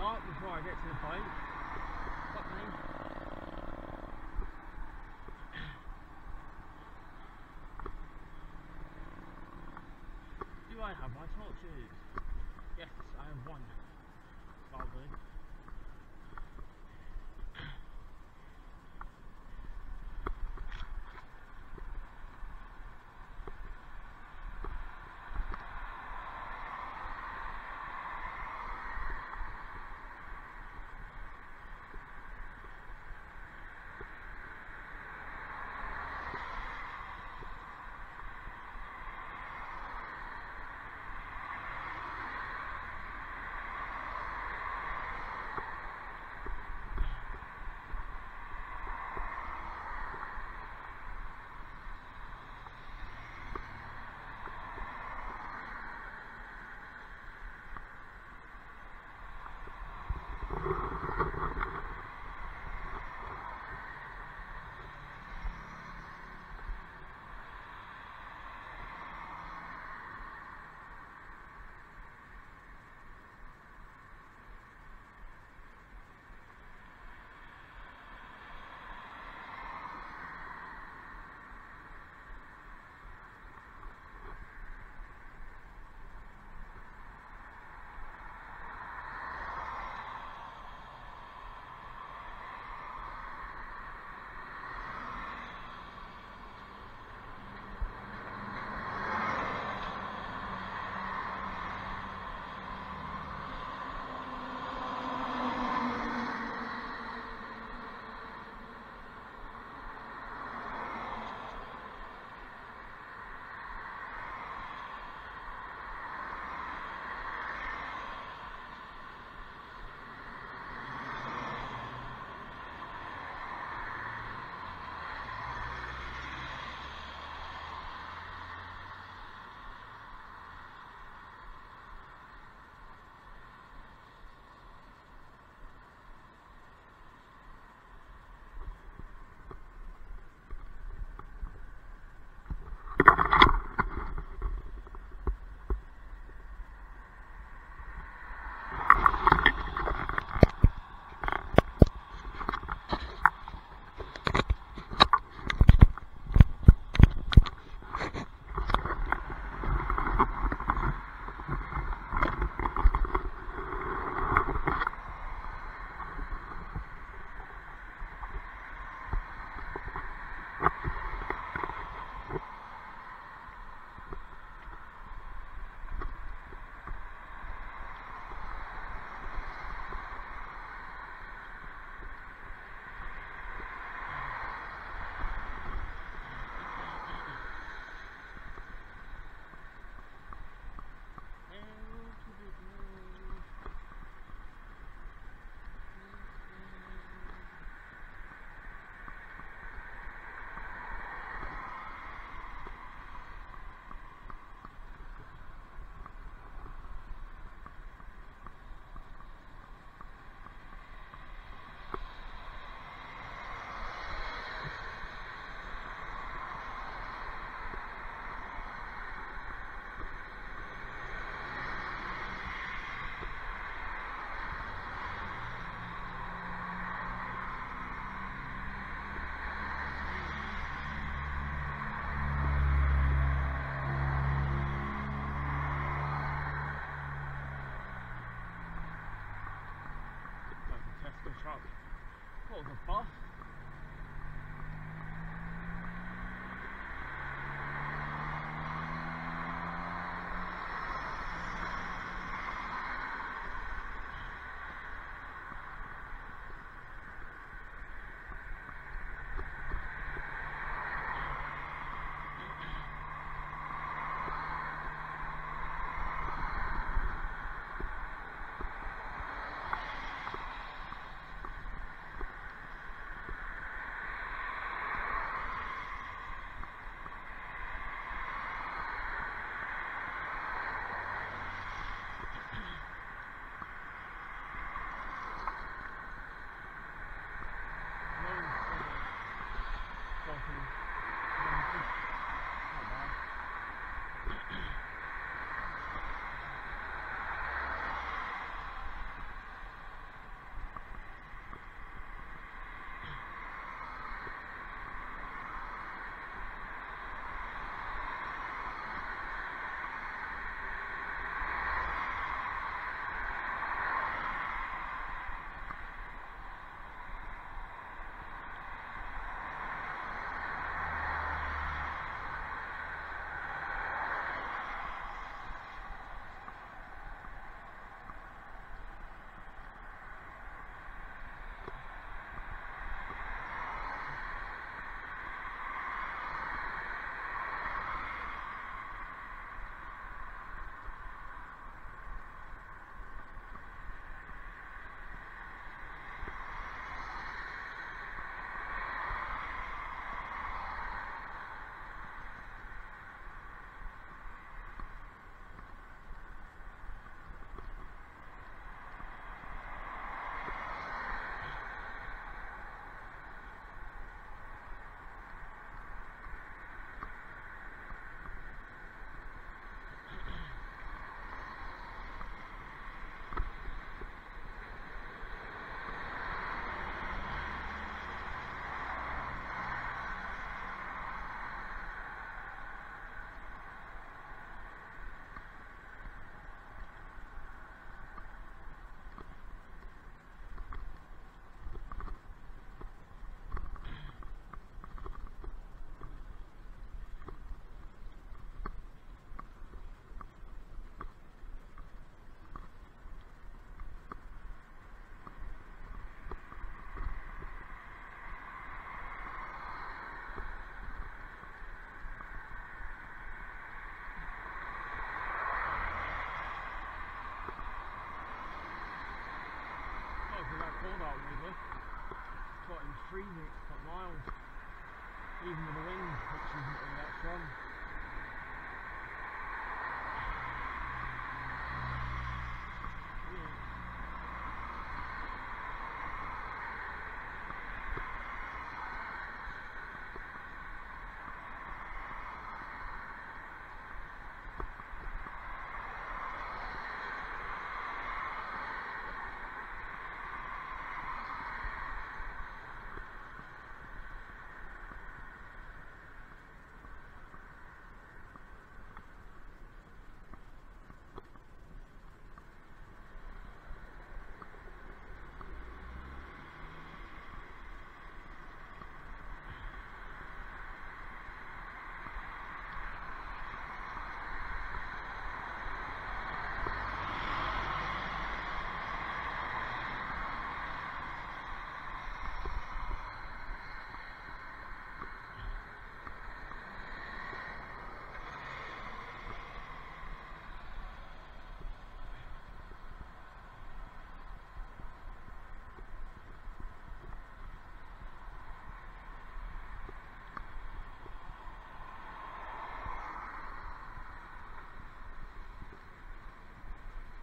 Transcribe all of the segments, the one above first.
before I get to the me. Do I have my torches? Yes, I have one. Truck. What was a bus? Out lately. Thought it was freezing, it's quite mild. Even with the wind, which isn't that strong. Yeah.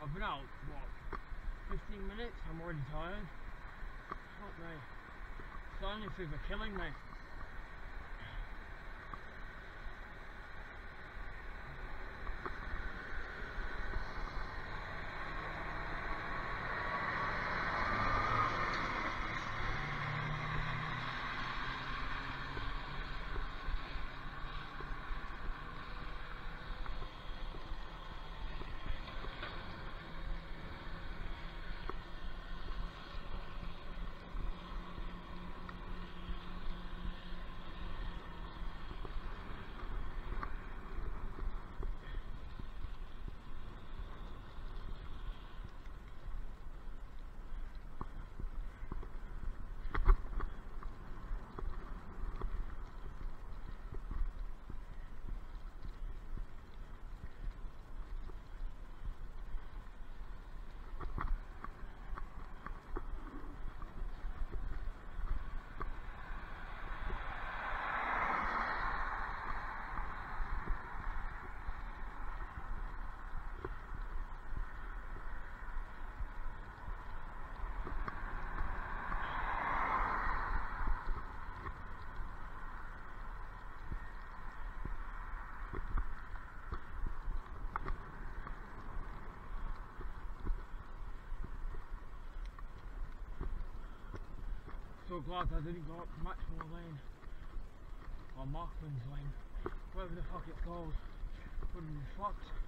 I've been out, what, 15 minutes? I'm already tired. Fuck me. Sinus are killing me. So glad I didn't go up Maxwell Lane or Markman's Lane, whatever the fuck it's called. Would have been fucked.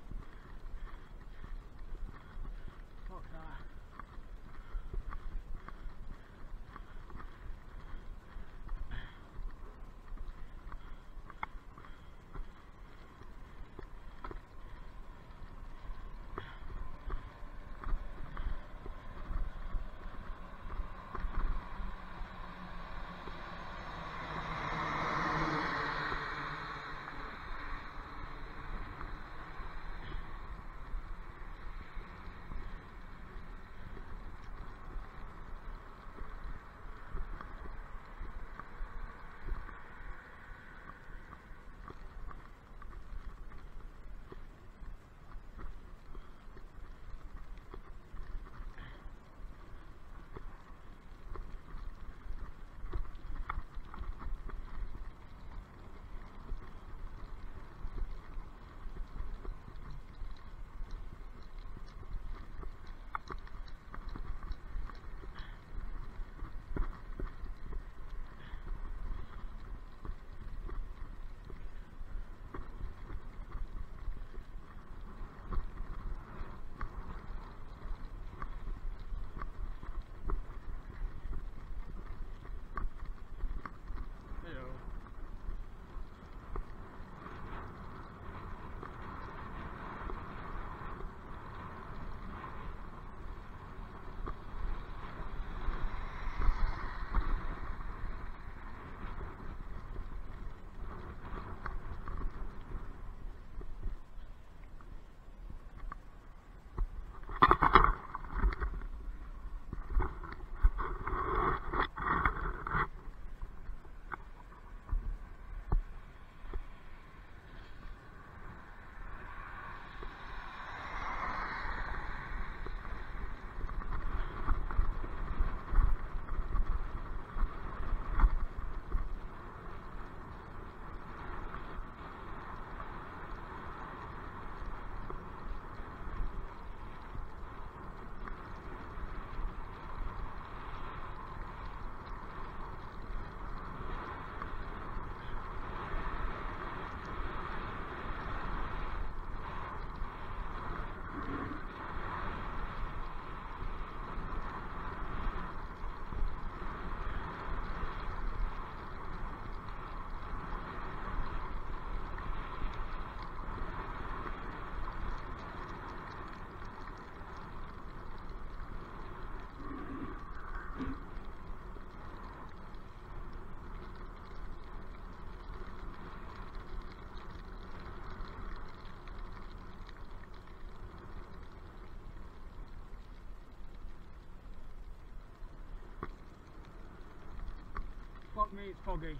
Me it's foggy.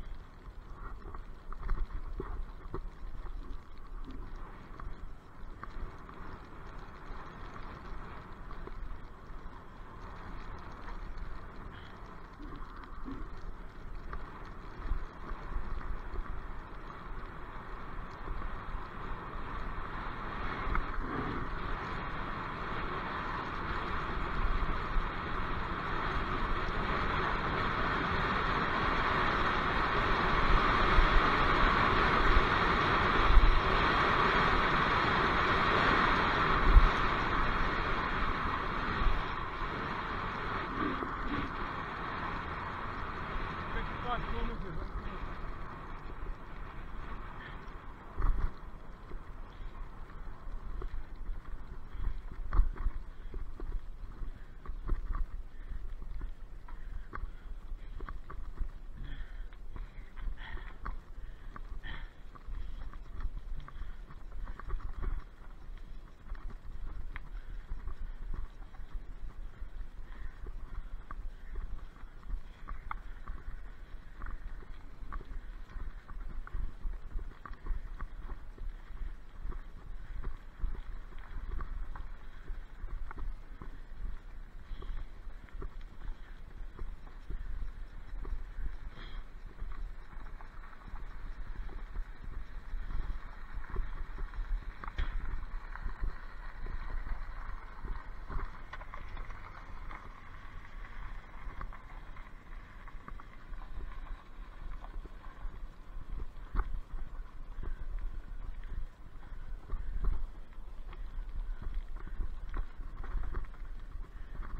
Fifty-five kilometers. okay.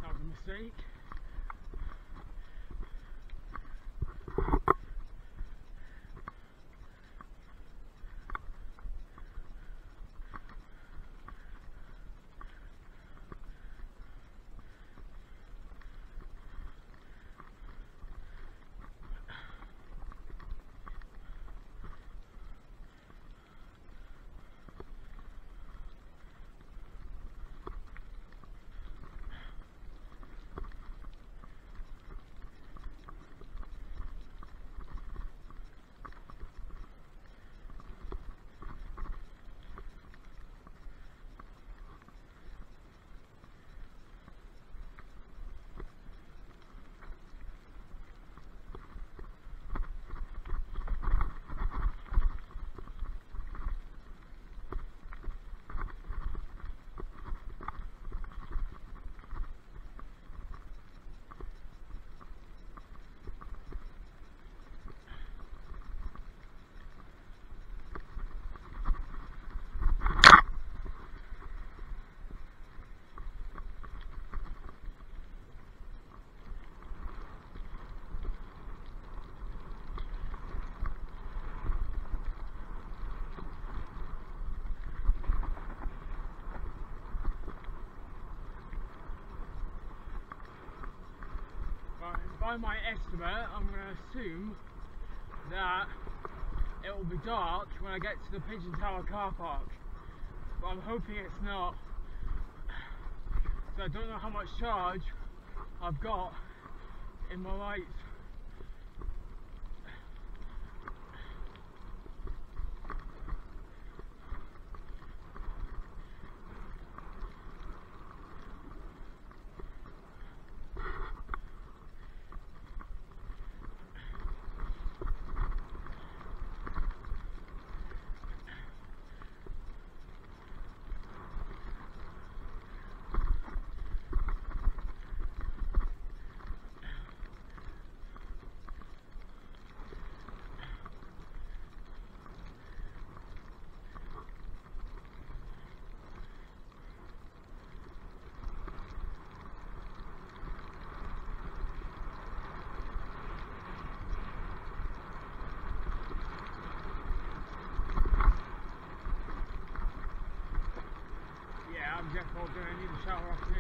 That was a mistake. Right, by my estimate, I'm going to assume that it will be dark when I get to the Pigeon Tower car park. But I'm hoping it's not. So I don't know how much charge I've got in my lights. I'm definitely going to shower after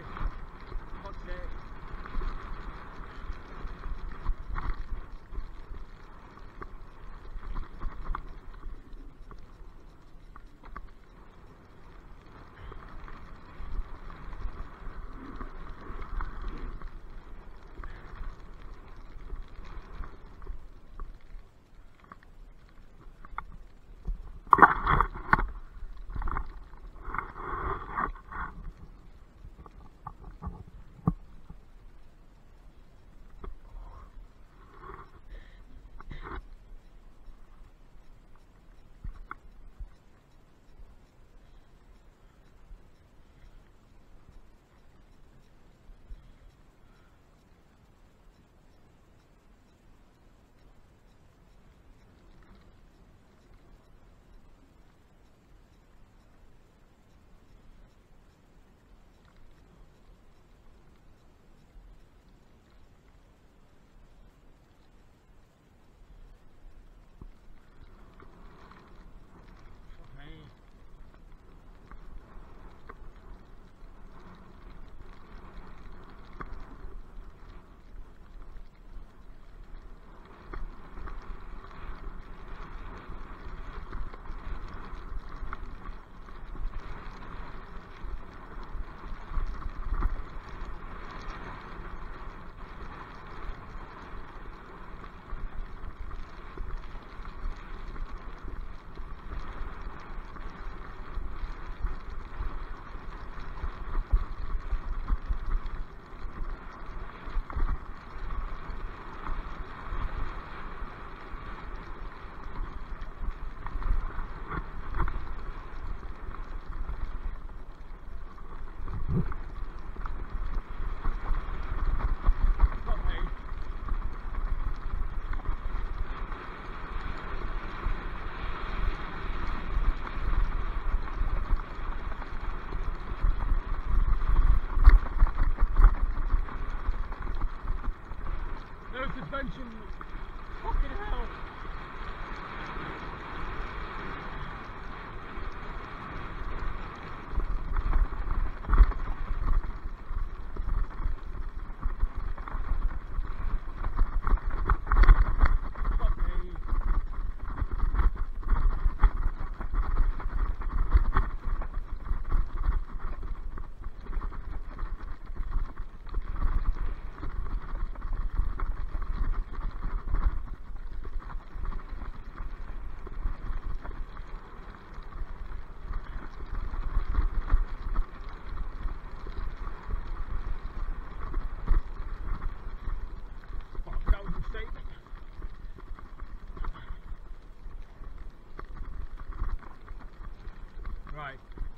eventually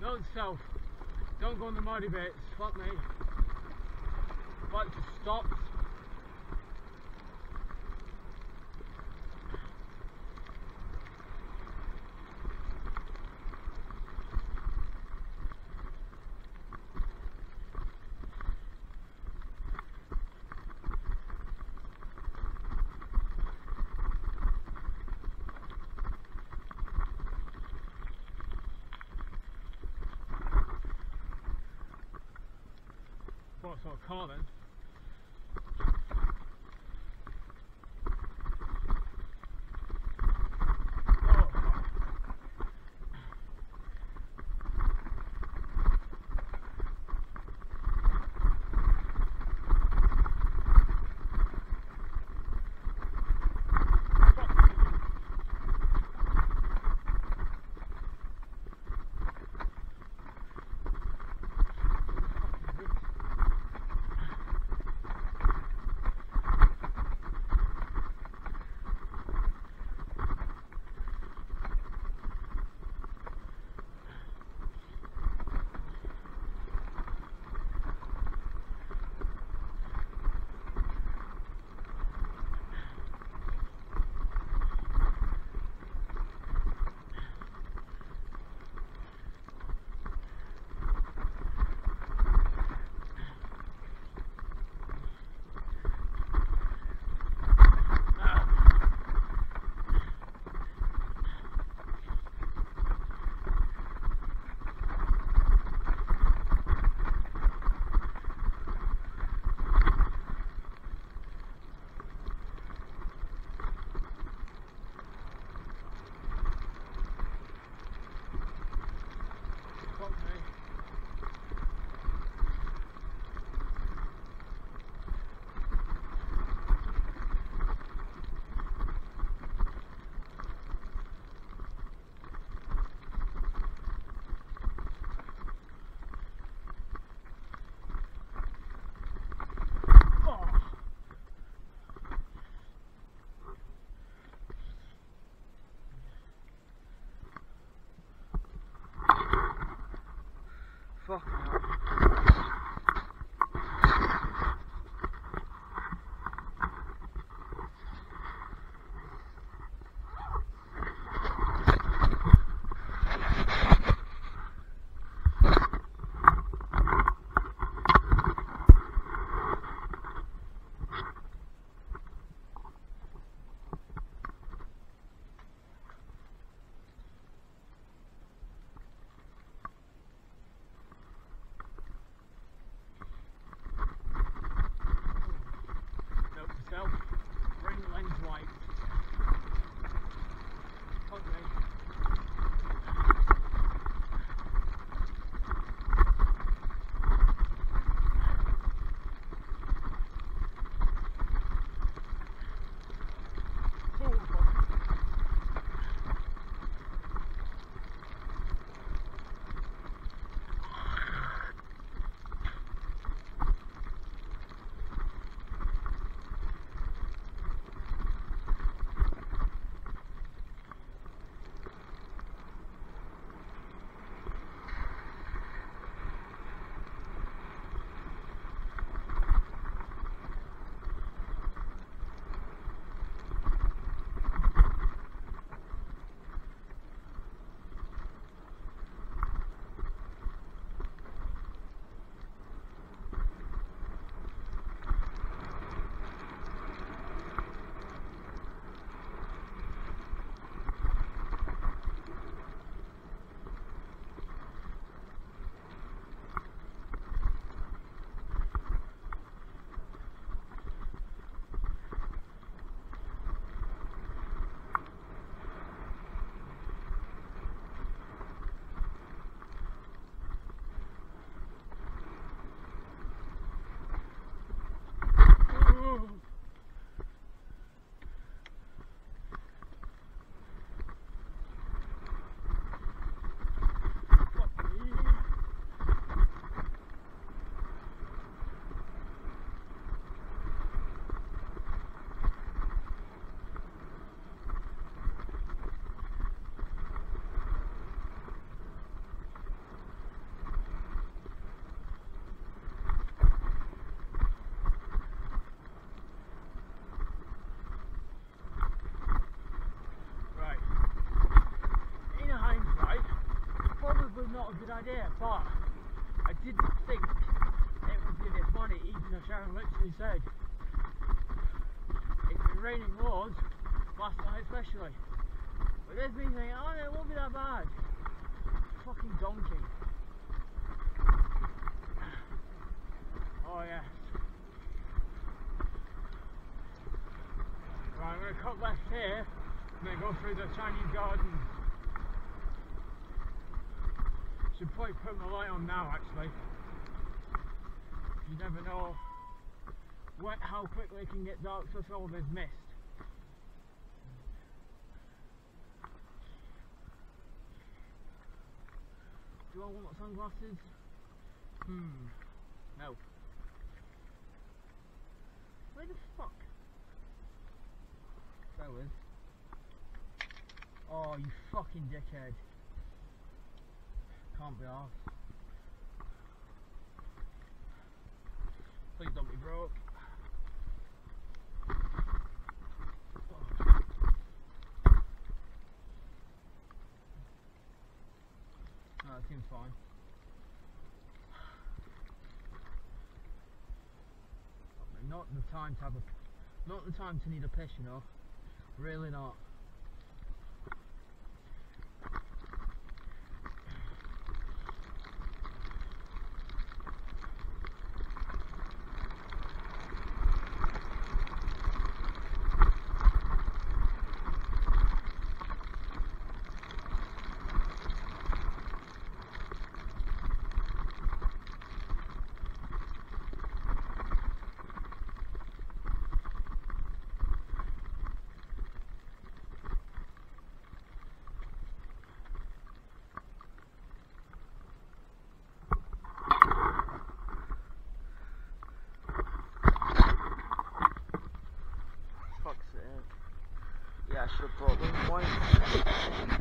don't self. Don't go on the muddy bits. Fuck me. But to stop. Good idea, but I didn't think it would be this funny, even though Sharon literally said it's been raining loads, last night especially. But there's me thinking, oh no, it won't be that bad. Fucking donkey. Oh yes. Right, I'm gonna cut left here and then go through the Chinese garden. Should probably put my light on now actually. You never know what, how quickly it can get dark so all there's mist. Do I want sunglasses? Hmm. No. Where the fuck? Fellas. Oh, you fucking dickhead. Can't be off. Please don't be broke. Oh. No, that seems fine. Not the time to have a, not the time to need a piss, you know. Really not. Sake. Yeah, I should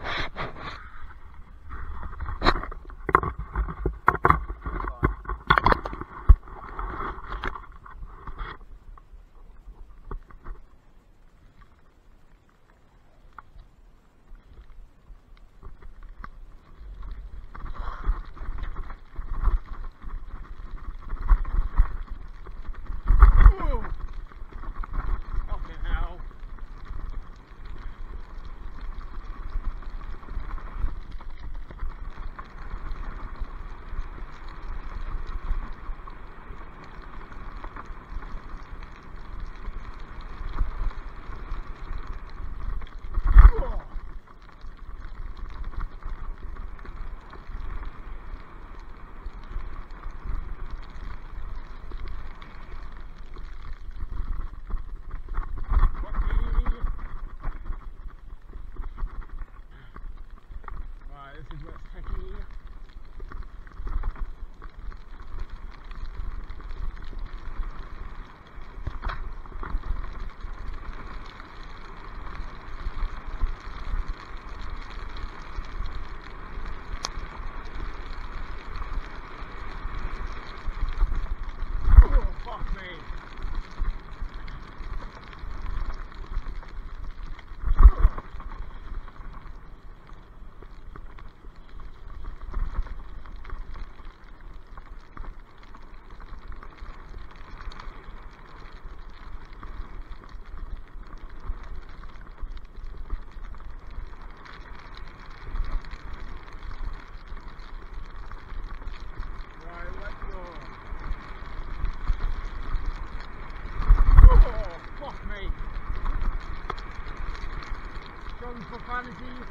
Strong profanity.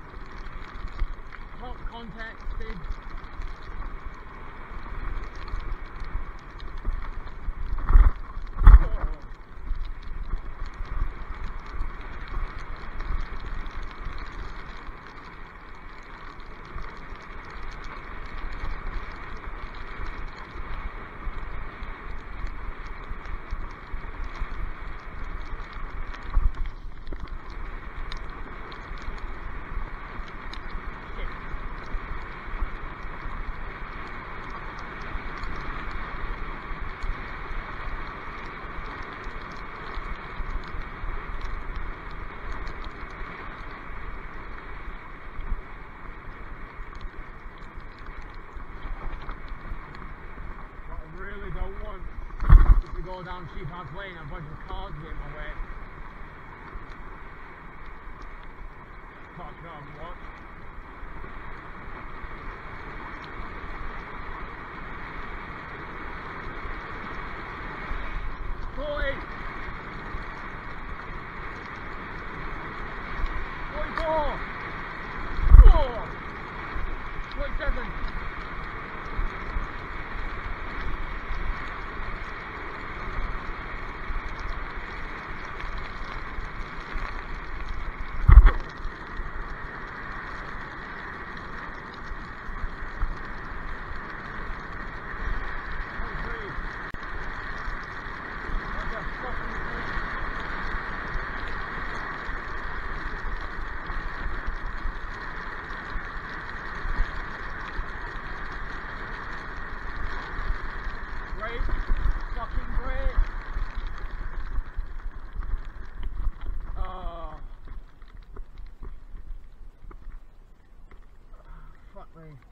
Hot go down Sheephouse Lane and a bunch of cars get in my way. Park it on watch. Forty. Forty-four. Four. Forty-seven. Forty-three. What the fuck is this? Great. Fucking great. Oh. Fuck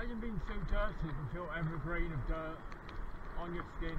Imagine being so dirty you can feel every grain of dirt on your skin.